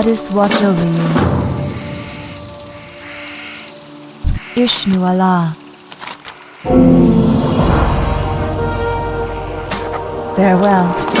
Goddess watch over you. Ishnu Allah. Farewell.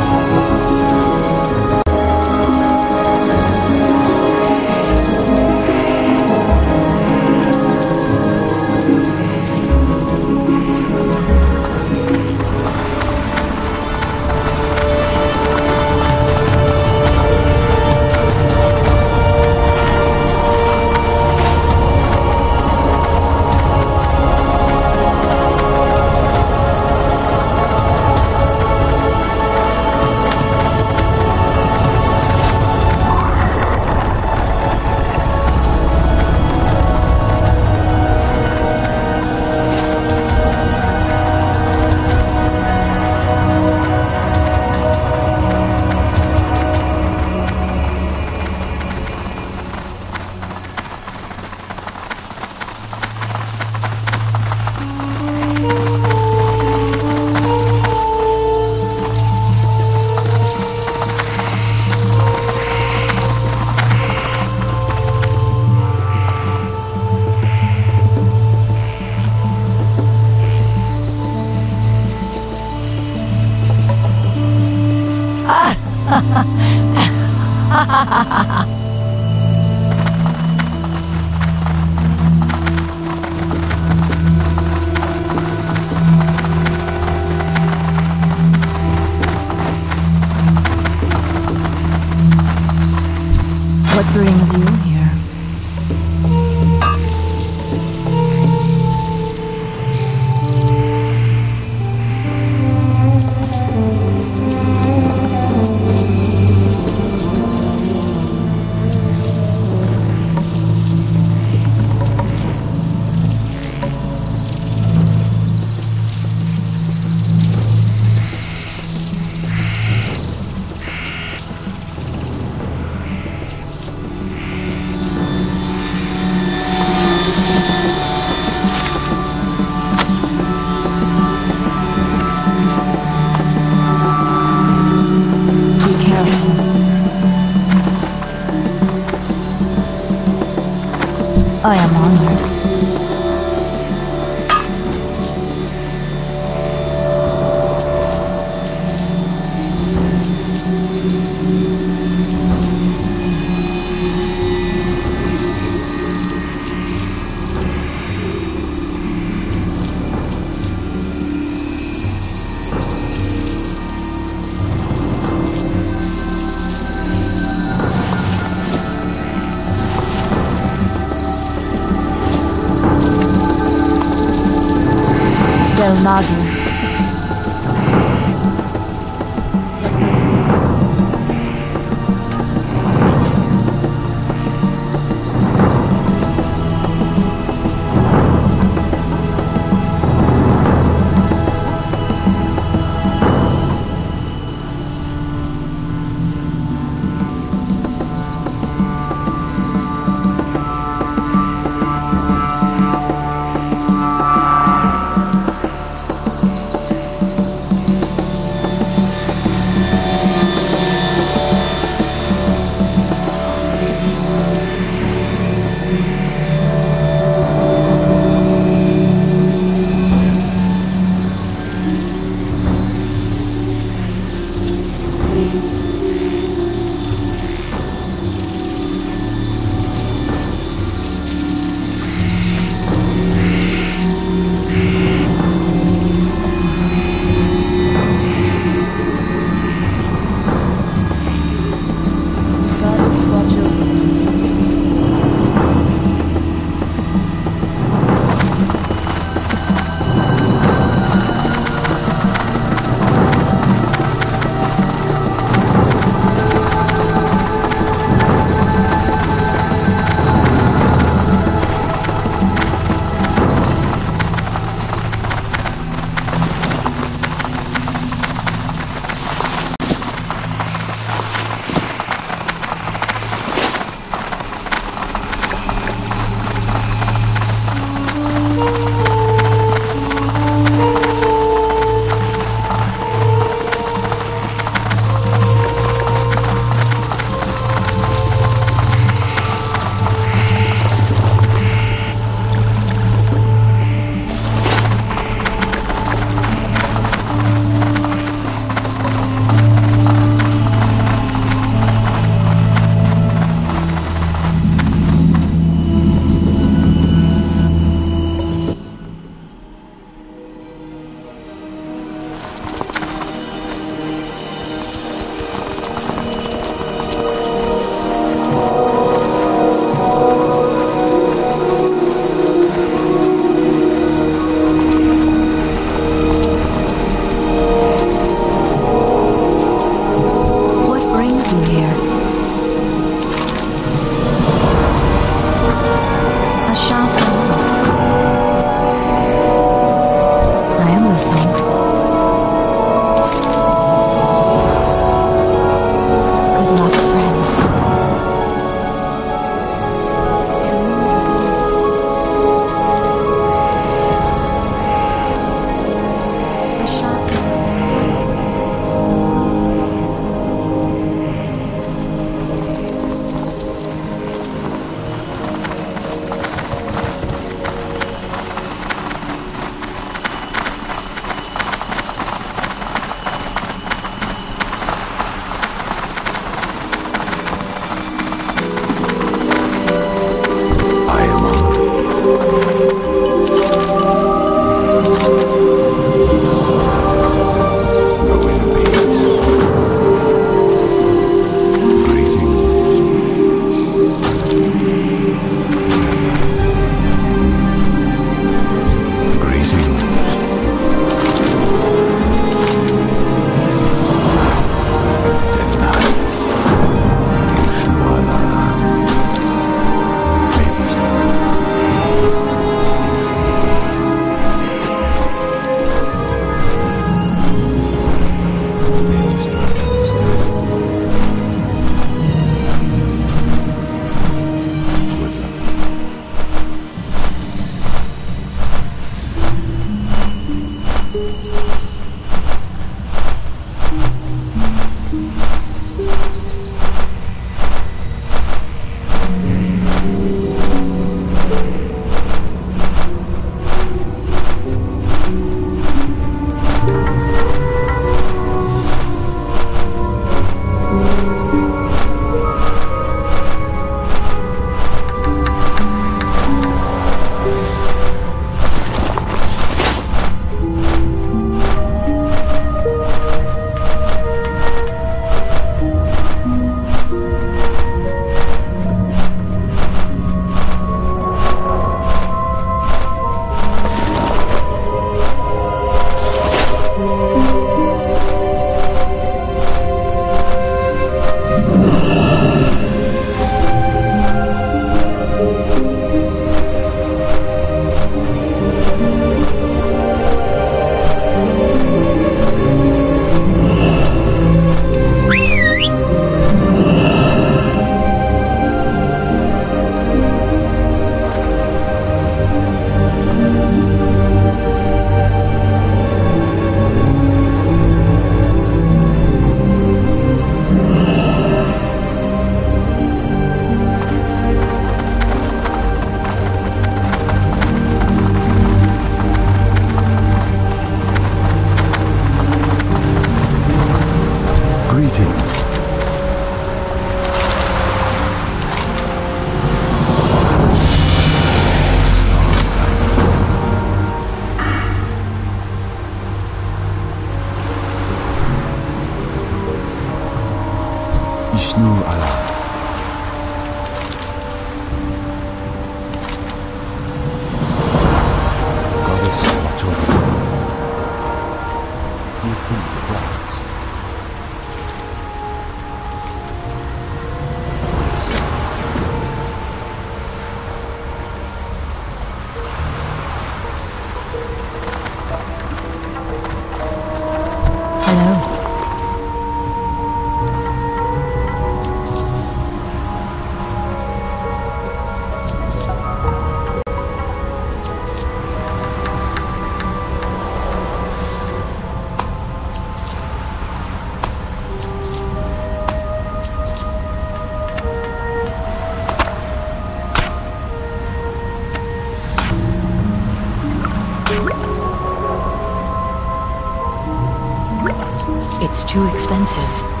Expensive.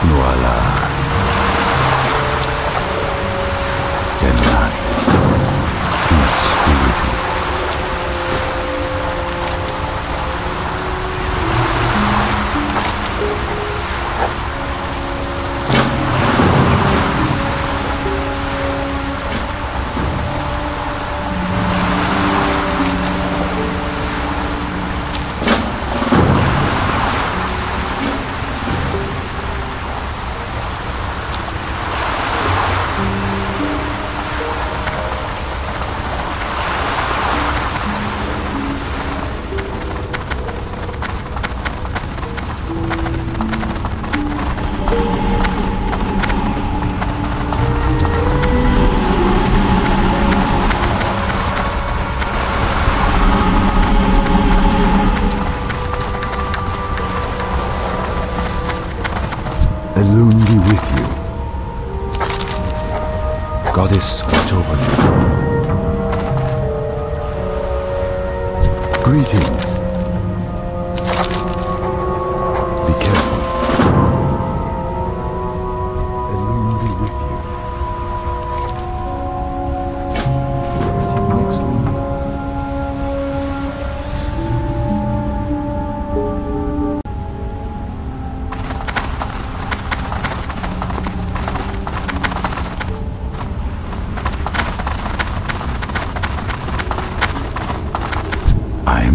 Allah.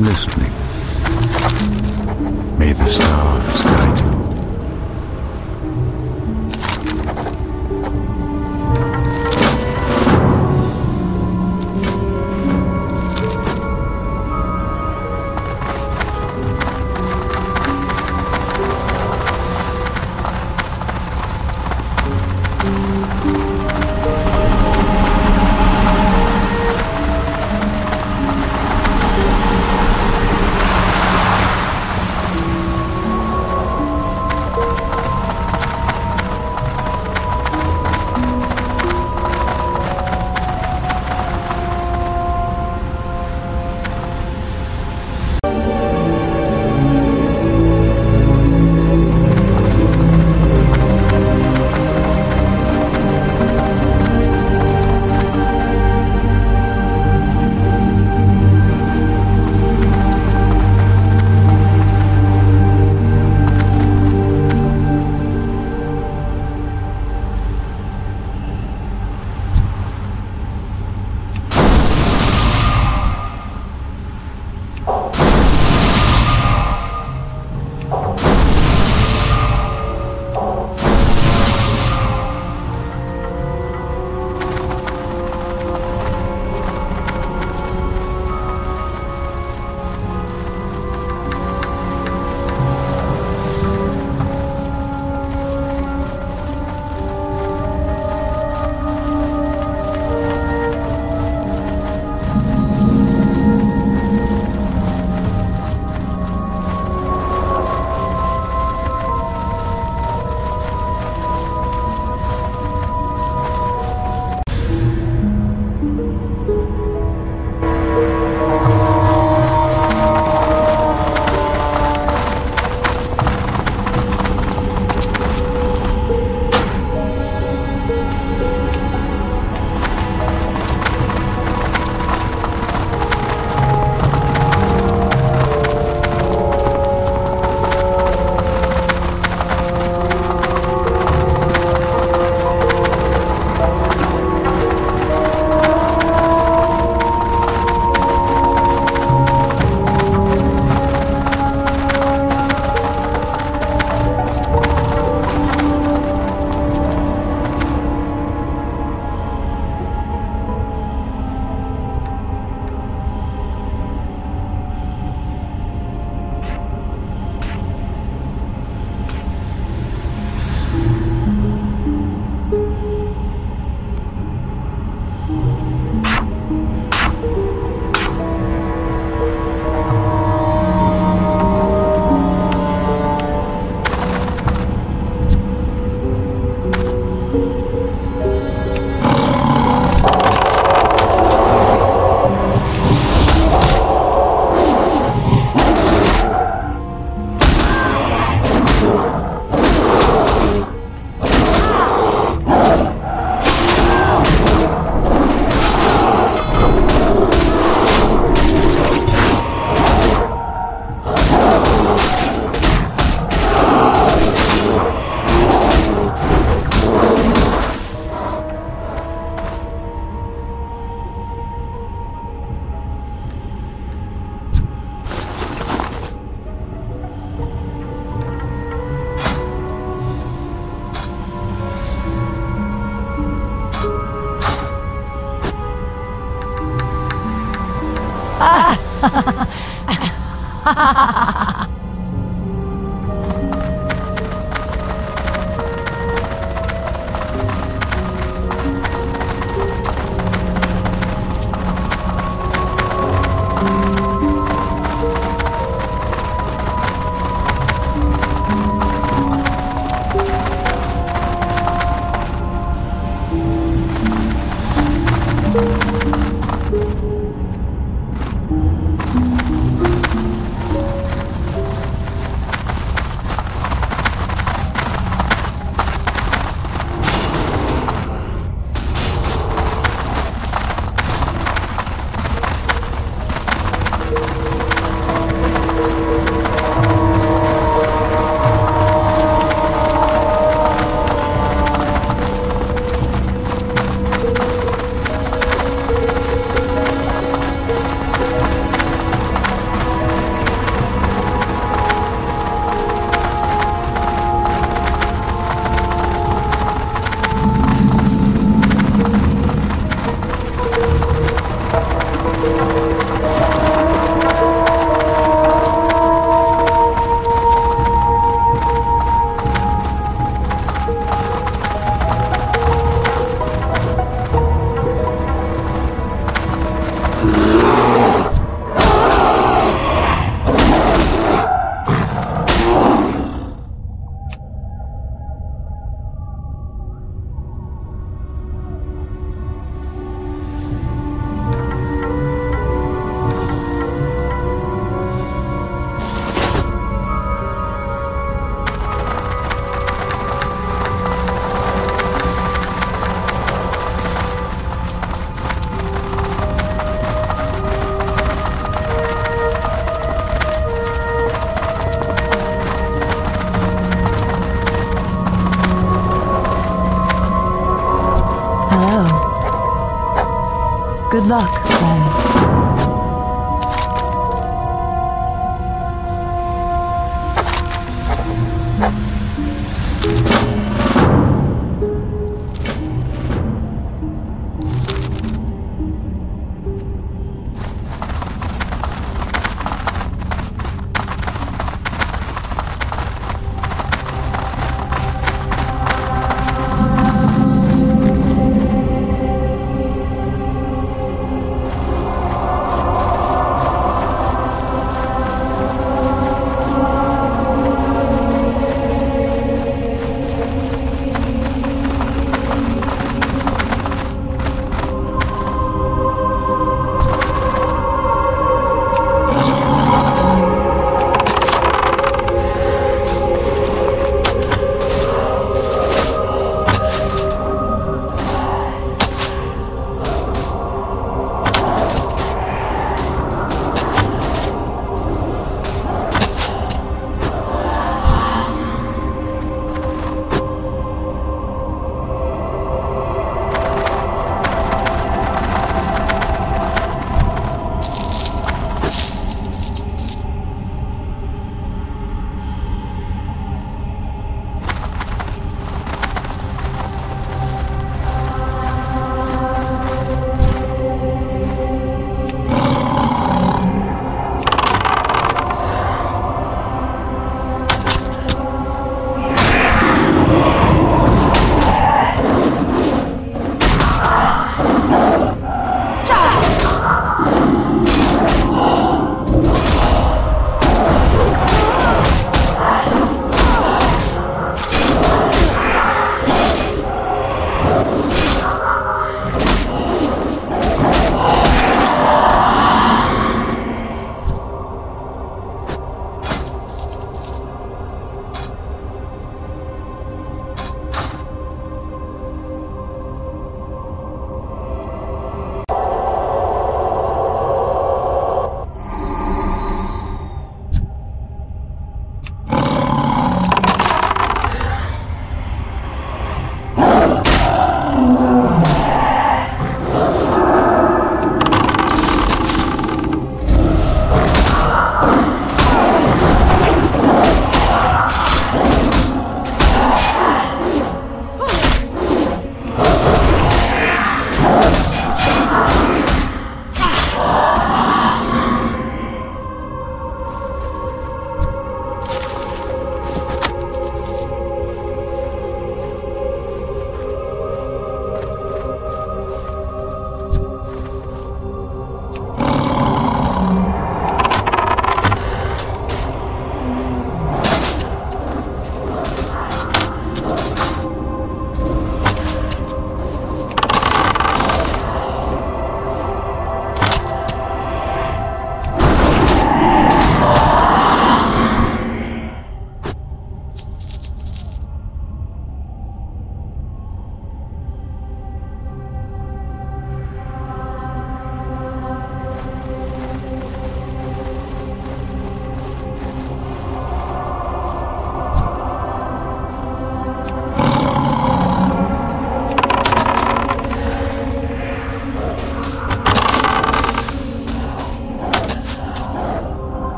I luck,